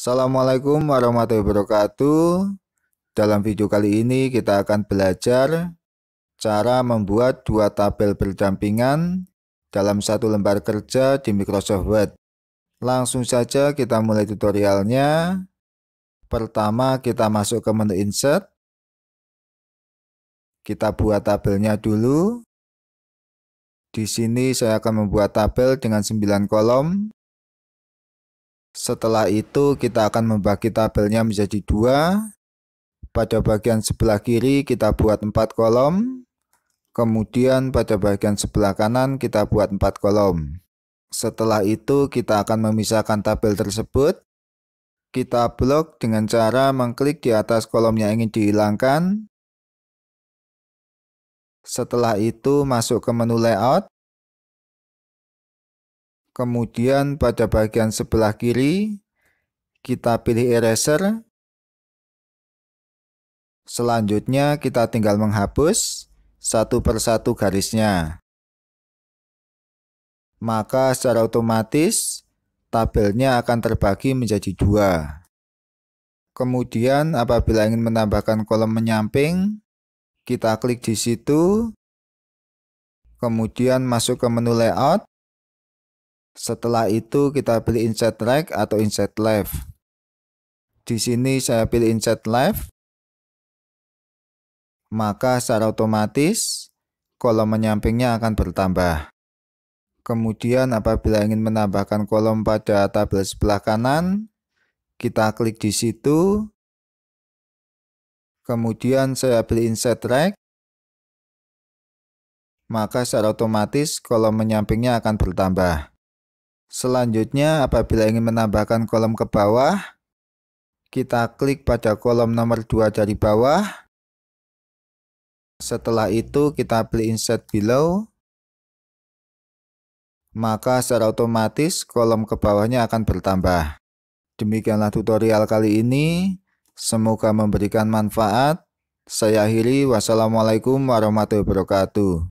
Assalamualaikum warahmatullahi wabarakatuh. Dalam video kali ini kita akan belajar cara membuat dua tabel berdampingan dalam satu lembar kerja di Microsoft Word. Langsung saja kita mulai tutorialnya. Pertama kita masuk ke menu Insert. Kita buat tabelnya dulu. Di sini saya akan membuat tabel dengan 9 kolom. Setelah itu kita akan membagi tabelnya menjadi dua. Pada bagian sebelah kiri kita buat empat kolom. Kemudian pada bagian sebelah kanan kita buat empat kolom. Setelah itu kita akan memisahkan tabel tersebut. Kita blok dengan cara mengklik di atas kolom yang ingin dihilangkan. Setelah itu masuk ke menu layout. Kemudian pada bagian sebelah kiri, kita pilih eraser. Selanjutnya kita tinggal menghapus satu persatu garisnya. Maka secara otomatis tabelnya akan terbagi menjadi dua. Kemudian apabila ingin menambahkan kolom menyamping, kita klik di situ, kemudian masuk ke menu layout, setelah itu kita pilih insert right atau insert left. Di sini saya pilih insert left. Maka secara otomatis kolom menyampingnya akan bertambah. Kemudian apabila ingin menambahkan kolom pada tabel sebelah kanan, kita klik di situ. Kemudian saya pilih insert right. Maka secara otomatis kolom menyampingnya akan bertambah. Selanjutnya, apabila ingin menambahkan kolom ke bawah, kita klik pada kolom nomor 2 dari bawah. Setelah itu, kita pilih Insert Below. Maka secara otomatis kolom ke bawahnya akan bertambah. Demikianlah tutorial kali ini. Semoga memberikan manfaat. Saya akhiri. Wassalamualaikum warahmatullahi wabarakatuh.